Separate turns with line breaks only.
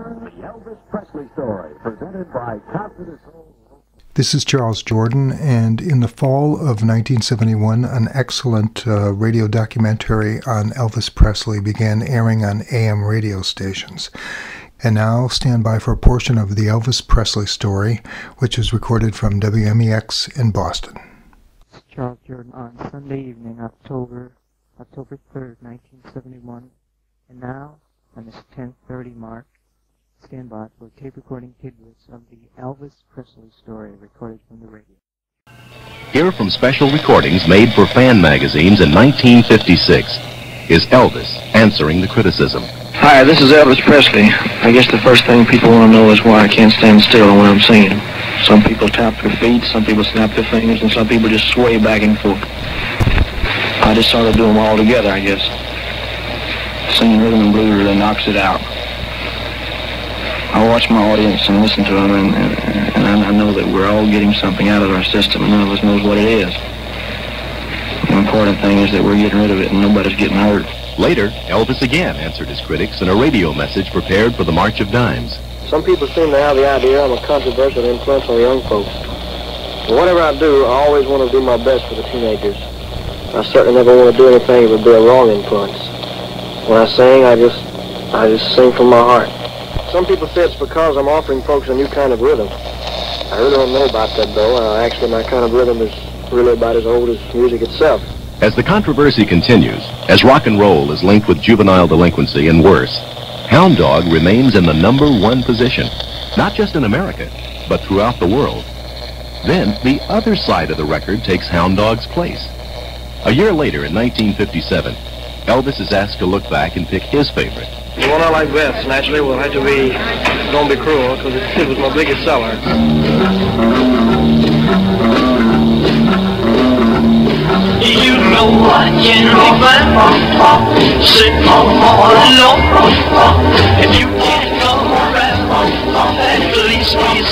The Elvis Presley Story, presented by Confidence
This is Charles Jordan, and in the fall of 1971, an excellent uh, radio documentary on Elvis Presley began airing on AM radio stations. And now stand by for a portion of the Elvis Presley story, which was recorded from WMEX in Boston.
Charles Jordan on Sunday evening, October October 3rd, 1971. And now, on this 10:30 mark, stand by for tape recording tidbits of the Elvis Presley story recorded from the radio.
Here from special recordings made for fan magazines in 1956 is Elvis answering the criticism.
Hi, this is Elvis Presley. I guess the first thing people want to know is why I can't stand still when I'm singing. Some people tap their feet, some people snap their fingers, and some people just sway back and forth. I just sort of do them all together, I guess. Singing rhythm and blues really knocks it out. I watch my audience and listen to them, and, and, and I know that we're all getting something out of our system, and none of us knows what it is. The important thing is that we're getting rid of it, and nobody's getting hurt.
Later, Elvis again answered his critics in a radio message prepared for the March of Dimes.
Some people seem to have the idea I'm a controversial influence on young folks. But whatever I do, I always want to do my best for the teenagers. I certainly never want to do anything that would be a wrong influence. When I sing, I just, I just sing from my heart. Some people say it's because I'm offering folks a new kind of rhythm. I really don't know about that, though. Uh, actually, my kind of rhythm is really about as old as music itself.
As the controversy continues, as rock and roll is linked with juvenile delinquency and worse, Hound Dog remains in the number one position, not just in America, but throughout the world. Then, the other side of the record takes Hound Dog's place. A year later, in 1957, Elvis is asked to look back and pick his favorite.
The one I like best, naturally, will have to be, don't be cruel, because it, was my biggest seller.
You know I can remember, sit on all alone. If you can't go around, at least we